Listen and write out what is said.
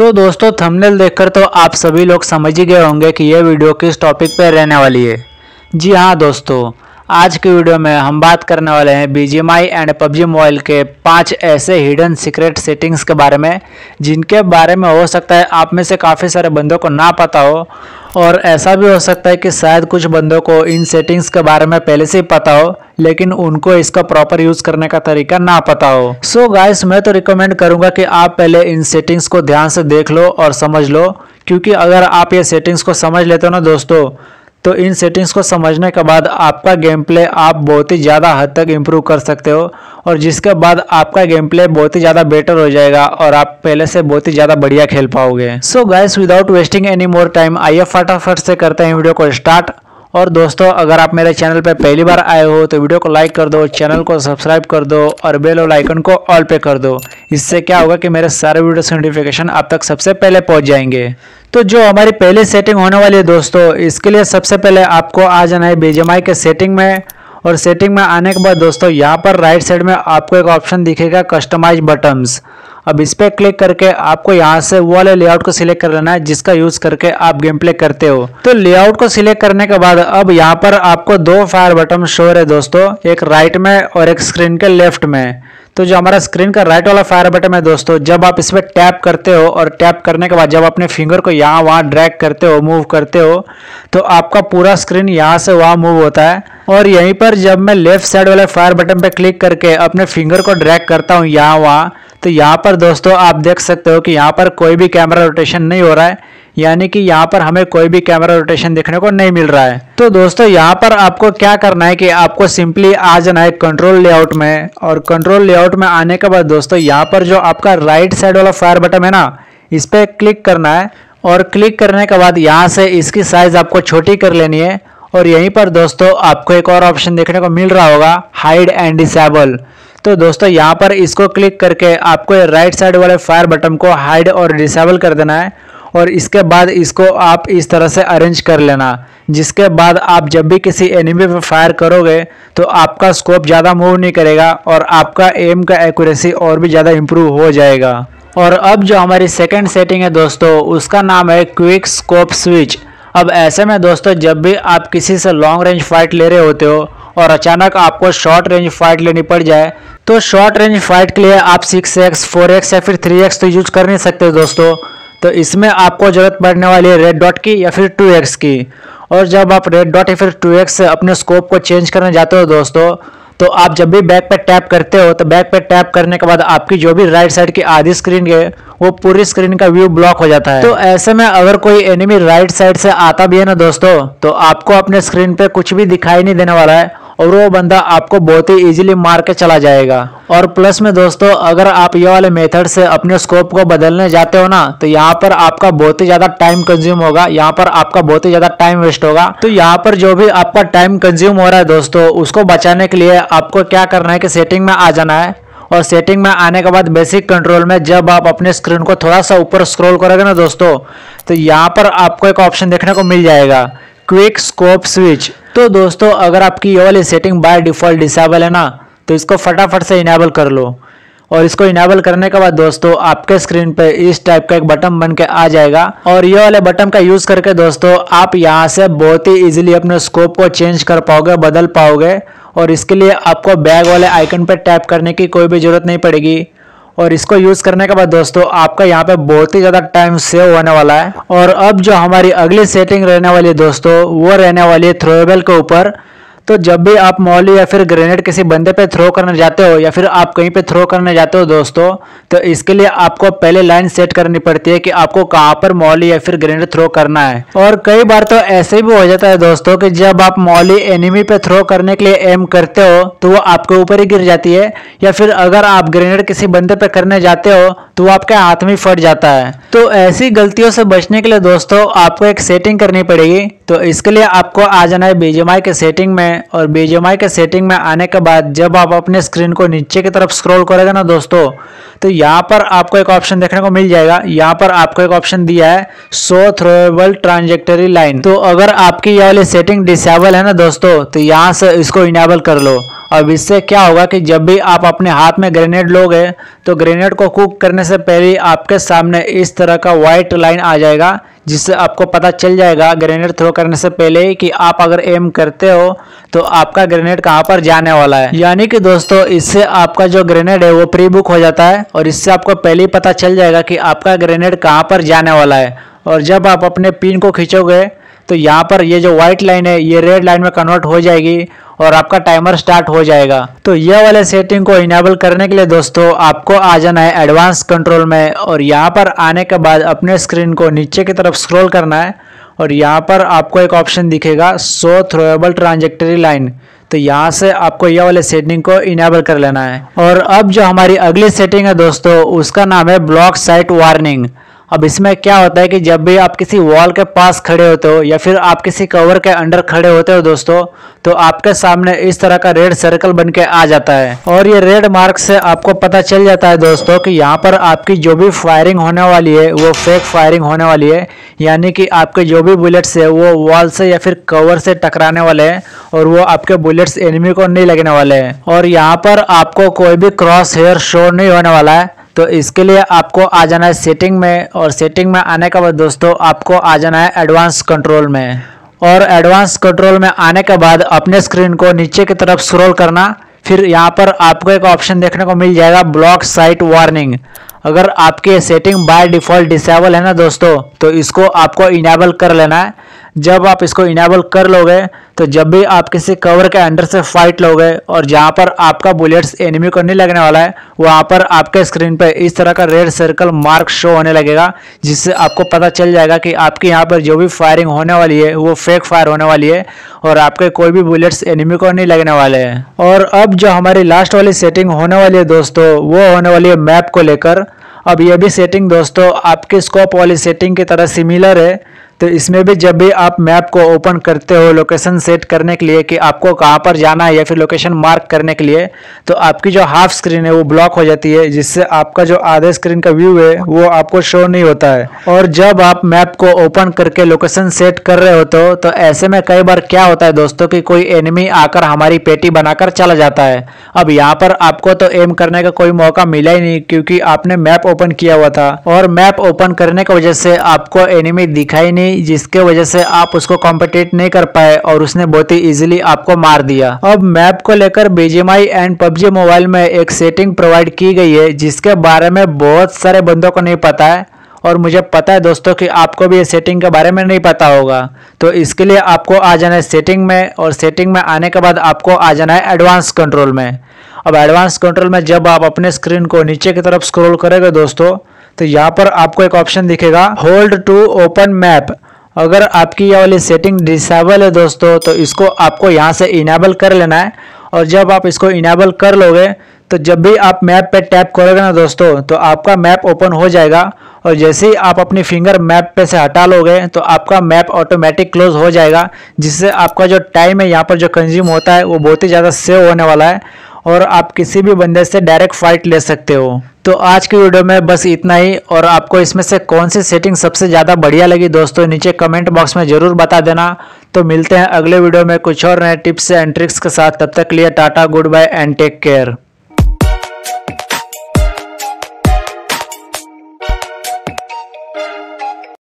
तो दोस्तों थंबनेल देखकर तो आप सभी लोग समझ ही गए होंगे कि यह वीडियो किस टॉपिक पर रहने वाली है। जी हाँ दोस्तों आज की वीडियो में हम बात करने वाले हैं BGMI एंड PUBG मोबाइल के पाँच ऐसे हिडन सीक्रेट सेटिंग्स के बारे में, जिनके बारे में हो सकता है आप में से काफ़ी सारे बंदों को ना पता हो, और ऐसा भी हो सकता है कि शायद कुछ बंदों को इन सेटिंग्स के बारे में पहले से ही पता हो, लेकिन उनको इसका प्रॉपर यूज़ करने का तरीका ना पता हो। सो so गाइस मैं तो रिकमेंड करूँगा कि आप पहले इन सेटिंग्स को ध्यान से देख लो और समझ लो, क्योंकि अगर आप ये सेटिंग्स को समझ लेते हो ना दोस्तों तो इन सेटिंग्स को समझने के बाद आपका गेम प्ले आप बहुत ही ज़्यादा हद तक इम्प्रूव कर सकते हो और जिसके बाद आपका गेम प्ले बहुत ही ज़्यादा बेटर हो जाएगा और आप पहले से बहुत ही ज़्यादा बढ़िया खेल पाओगे। So guys without wasting any more time आइए फटाफट से करते हैं वीडियो को स्टार्ट और दोस्तों, अगर आप मेरे चैनल पर पहली बार आए हो तो वीडियो को लाइक कर दो चैनल को सब्सक्राइब कर दो और बेल और आइकन को ऑल पे कर दो। इससे क्या होगा कि मेरे सारे वीडियो नोटिफिकेशन आप तक सबसे पहले पहुँच जाएँगे। तो जो हमारी पहली सेटिंग होने वाली है दोस्तों, इसके लिए सबसे पहले आपको आ जाना है बीजेमआई के सेटिंग में। और सेटिंग में आने के बाद दोस्तों, यहाँ पर राइट साइड में आपको एक ऑप्शन दिखेगा कस्टमाइज बटन्स अब इस पर क्लिक करके आपको यहाँ से वो वाले लेआउट को सिलेक्ट कर लेना है, जिसका यूज़ करके आप गेम प्ले करते हो। तो लेआउट को सिलेक्ट करने के बाद अब यहाँ पर आपको दो फायर बटन शोर है दोस्तों, एक राइट में और एक स्क्रीन के लेफ़्ट में। तो जो हमारा स्क्रीन का राइट वाला फायर बटन है दोस्तों, जब आप इस पर टैप करते हो और टैप करने के बाद जब अपने फिंगर को यहाँ वहाँ ड्रैग करते हो मूव करते हो तो आपका पूरा स्क्रीन यहाँ से वहाँ मूव होता है। और यहीं पर जब मैं लेफ़्ट साइड वाले फायर बटन पर क्लिक करके अपने फिंगर को ड्रैग करता हूँ यहाँ वहाँ तो यहाँ पर दोस्तों आप देख सकते हो कि यहाँ पर कोई भी कैमरा रोटेशन नहीं हो रहा है, यानी कि यहाँ पर हमें कोई भी कैमरा रोटेशन देखने को नहीं मिल रहा है। तो दोस्तों यहाँ पर आपको क्या करना है कि आपको सिंपली आ जाना है कंट्रोल लेआउट में, और कंट्रोल लेआउट में आने के बाद दोस्तों यहाँ पर जो आपका राइट साइड वाला फायर बटन है ना, इस पर क्लिक करना है, और क्लिक करने के बाद यहाँ से इसकी साइज़ आपको छोटी कर लेनी है, और यहीं पर दोस्तों आपको एक और ऑप्शन देखने को मिल रहा होगा हाइड एंड डिसेबल तो दोस्तों, यहाँ पर इसको क्लिक करके आपको राइट साइड वाले फायर बटन को हाइड और डिसेबल कर देना है और इसके बाद इसको आप इस तरह से अरेंज कर लेना। जिसके बाद आप जब भी किसी एनिमी पर फायर करोगे तो आपका स्कोप ज़्यादा मूव नहीं करेगा और आपका एम का एक्यूरेसी और भी ज़्यादा इम्प्रूव हो जाएगा। और अब जो हमारी सेकेंड सेटिंग है दोस्तों, उसका नाम है क्विक स्कोप स्विच अब ऐसे में दोस्तों, जब भी आप किसी से लॉन्ग रेंज फाइट ले रहे होते हो और अचानक आपको शॉर्ट रेंज फाइट लेनी पड़ जाए। तो शॉर्ट रेंज फाइट के लिए आप सिक्स एक्स फोर एक्स या फिर थ्री एक्स तो यूज़ कर नहीं सकते दोस्तों। तो इसमें आपको ज़रूरत पड़ने वाली है रेड डॉट की या फिर टू एक्स की। और जब आप रेड डॉट या फिर टू एक्स अपने स्कोप को चेंज करने जाते हो दोस्तों तो आप जब भी बैक पे टैप करते हो तो बैक पे टैप करने के बाद आपकी जो भी राइट साइड की आधी स्क्रीन है वो पूरी स्क्रीन का व्यू ब्लॉक हो जाता है। तो ऐसे में अगर कोई एनिमी राइट साइड से आता भी है ना दोस्तों तो आपको अपने स्क्रीन पे कुछ भी दिखाई नहीं देने वाला है। और वो बंदा आपको बहुत ही इजीली मार के चला जाएगा। और प्लस में दोस्तों, अगर आप ये वाले मेथड से अपने स्कोप को बदलने जाते हो ना तो यहाँ पर आपका बहुत ही ज़्यादा टाइम कंज्यूम होगा। यहाँ पर आपका बहुत ही ज़्यादा टाइम वेस्ट होगा। तो यहाँ पर जो भी आपका टाइम कंज्यूम हो रहा है दोस्तों, उसको बचाने के लिए आपको क्या करना है कि सेटिंग में आ जाना है। और सेटिंग में आने के बाद बेसिक कंट्रोल में जब आप अपने स्क्रीन को थोड़ा सा ऊपर स्क्रॉल करोगे ना दोस्तों तो यहाँ पर आपको एक ऑप्शन देखने को मिल जाएगा। क्विक स्कोप स्विच तो दोस्तों, अगर आपकी ये वाली सेटिंग बाय डिफ़ॉल्ट डिसेबल है ना तो इसको फटाफट से इनेबल कर लो। और इसको इनेबल करने के बाद दोस्तों, आपके स्क्रीन पर इस टाइप का एक बटन बन के आ जाएगा। और ये वाले बटन का यूज़ करके दोस्तों, आप यहाँ से बहुत ही इजीली अपने स्कोप को चेंज कर पाओगे, बदल पाओगे। और इसके लिए आपको बैग वाले आइकन पर टैप करने की कोई भी ज़रूरत नहीं पड़ेगी। और इसको यूज़ करने के बाद दोस्तों, आपका यहाँ पे बहुत ही ज़्यादा टाइम सेव होने वाला है। और अब जो हमारी अगली सेटिंग रहने वाली है दोस्तों, वो रहने वाली है थ्रोएबल के ऊपर। तो जब भी आप मॉली या फिर ग्रेनेड किसी बंदे पे थ्रो करने जाते हो या फिर आप कहीं पे थ्रो करने जाते हो दोस्तों तो इसके लिए आपको पहले लाइन सेट करनी पड़ती है कि आपको कहाँ पर मॉली या फिर ग्रेनेड थ्रो करना है। और कई बार तो ऐसे भी हो जाता है दोस्तों कि जब आप मॉली एनिमी पे थ्रो करने के लिए एम करते हो तो वो आपके ऊपर ही गिर जाती है। या फिर अगर आप ग्रेनेड किसी बंदे पे करने जाते हो तो आपका हाथ में फट जाता है। तो ऐसी गलतियों से बचने के लिए दोस्तों, आपको एक सेटिंग करनी पड़ेगी। तो इसके लिए आपको आ जाना है बीजेमआई के सेटिंग में और बीजेमआई के सेटिंग में आने के बाद जब आप अपने स्क्रीन को नीचे की तरफ़ स्क्रॉल करेगा ना दोस्तों तो यहाँ पर आपको एक ऑप्शन देखने को मिल जाएगा। यहाँ पर आपको एक ऑप्शन दिया है सो थ्रोएबल ट्रांजेक्टरी लाइन तो अगर आपकी ये वाली सेटिंग डिसेबल है ना दोस्तों तो यहाँ से इसको इनेबल कर लो। अब इससे क्या होगा कि जब भी आप अपने हाथ में ग्रेनेड लोगे तो ग्रेनेड को कुक करने से पहले आपके सामने इस तरह का वाइट लाइन आ जाएगा। जिससे आपको पता चल जाएगा ग्रेनेड थ्रो करने से पहले कि आप अगर एम करते हो तो आपका ग्रेनेड कहाँ पर जाने वाला है। यानी कि दोस्तों, इससे आपका जो ग्रेनेड है, वो प्री बुक हो जाता है और इससे आपको पहले ही पता चल जाएगा कि आपका ग्रेनेड कहाँ पर जाने वाला है। और जब आप अपने पिन को खींचोगे तो यहाँ पर ये जो व्हाइट लाइन है, ये रेड लाइन में कन्वर्ट हो जाएगी और आपका टाइमर स्टार्ट हो जाएगा। तो ये वाले सेटिंग को इनेबल करने के लिए दोस्तों, आपको आ जाना है एडवांस कंट्रोल में और यहाँ पर आने के बाद अपने स्क्रीन को नीचे की तरफ़ स्क्रॉल करना है और यहाँ पर आपको एक ऑप्शन दिखेगा सो थ्रोएबल ट्रांजेक्टरी लाइन तो यहाँ से आपको यह वाले सेटिंग को इनेबल कर लेना है। और अब जो हमारी अगली सेटिंग है दोस्तों, उसका नाम है ब्लॉक साइट वार्निंग अब इसमें क्या होता है कि जब भी आप किसी वॉल के पास खड़े होते हो या फिर आप किसी कवर के अंडर खड़े होते हो दोस्तों तो आपके सामने इस तरह का रेड सर्कल बन के आ जाता है। और ये रेड मार्क से आपको पता चल जाता है दोस्तों कि यहाँ पर आपकी जो भी फायरिंग होने वाली है, वो फेक फायरिंग होने वाली है। यानी कि आपके जो भी बुलेट्स है, वो वॉल से या फिर कवर से टकराने वाले हैं और वो आपके बुलेट्स एनिमी को नहीं लगने वाले हैं। और यहाँ पर आपको कोई भी क्रॉस हेयर शो नहीं होने वाला है। तो इसके लिए आपको आ जाना है सेटिंग में और सेटिंग में आने के बाद दोस्तों आपको आ जाना है एडवांस कंट्रोल में। और एडवांस कंट्रोल में आने के बाद अपने स्क्रीन को नीचे की तरफ़ स्क्रॉल करना, फिर यहाँ पर आपको एक ऑप्शन देखने को मिल जाएगा ब्लॉक साइट वार्निंग अगर आपकी सेटिंग बाय डिफ़ॉल्ट डिसेबल है ना दोस्तों तो इसको आपको इनेबल कर लेना है। जब आप इसको इनेबल कर लोगे तो जब भी आप किसी कवर के अंडर से फाइट लोगे और जहाँ पर आपका बुलेट्स एनिमी को नहीं लगने वाला है, वहाँ पर आपके स्क्रीन पर इस तरह का रेड सर्कल मार्क शो होने लगेगा, जिससे आपको पता चल जाएगा कि आपके यहाँ पर जो भी फायरिंग होने वाली है, वो फेक फायर होने वाली है और आपके कोई भी बुलेट्स एनिमी को नहीं लगने वाले हैं। और अब जो हमारी लास्ट वाली सेटिंग होने वाली है दोस्तों, वो होने वाली है मैप को लेकर। अब ये भी सेटिंग दोस्तों, आपके स्कोप वाली सेटिंग की तरह सिमिलर है। तो इसमें भी जब भी आप मैप को ओपन करते हो, लोकेशन सेट करने के लिए कि आपको कहाँ पर जाना है या फिर लोकेशन मार्क करने के लिए तो आपकी जो हाफ़ स्क्रीन है वो ब्लॉक हो जाती है, जिससे आपका जो आधे स्क्रीन का व्यू है वो आपको शो नहीं होता है। और जब आप मैप को ओपन करके लोकेशन सेट कर रहे हो तो ऐसे में कई बार क्या होता है दोस्तों की कोई एनिमी आकर हमारी पेटी बनाकर चला जाता है। अब यहाँ पर आपको तो एम करने का कोई मौका मिला ही नहीं, क्योंकि आपने मैप ओपन किया हुआ था। और मैप ओपन करने की वजह से आपको एनिमी दिखाई नहीं गई जिसके वजह से आप उसको कॉम्पिटेट नहीं कर पाए और उसने बहुत ही इजिली आपको मार दिया। अब मैप को लेकर बीजेमआई एंड पबजी मोबाइल में एक सेटिंग प्रोवाइड की गई है, जिसके बारे में बहुत सारे बंदों को नहीं पता है और मुझे पता है दोस्तों कि आपको भी ये सेटिंग के बारे में नहीं पता होगा। तो इसके लिए आपको आ जाना है सेटिंग में और सेटिंग में आने के बाद आपको आ जाना है एडवांस कंट्रोल में। अब एडवांस कंट्रोल में जब आप अपने स्क्रीन को नीचे की तरफ़ स्क्रॉल करेंगे दोस्तों तो यहाँ पर आपको एक ऑप्शन दिखेगा होल्ड टू ओपन मैप अगर आपकी ये वाली सेटिंग डिसेबल है दोस्तों तो इसको आपको यहाँ से इनेबल कर लेना है। और जब आप इसको इनेबल कर लोगे तो जब भी आप मैप पे टैप करोगे ना दोस्तों तो आपका मैप ओपन हो जाएगा। और जैसे ही आप अपनी फिंगर मैप पे से हटा लोगे तो आपका मैप ऑटोमेटिक क्लोज हो जाएगा, जिससे आपका जो टाइम है यहाँ पर जो कंज्यूम होता है, वो बहुत ही ज़्यादा सेव होने वाला है। और आप किसी भी बंदे से डायरेक्ट फाइट ले सकते हो। तो आज की वीडियो में बस इतना ही, और आपको इसमें से कौन सी सेटिंग सबसे ज़्यादा बढ़िया लगी दोस्तों, नीचे कमेंट बॉक्स में ज़रूर बता देना। तो मिलते हैं अगले वीडियो में कुछ और नए टिप्स एंड ट्रिक्स के साथ। तब तक लिए tata good bye and take care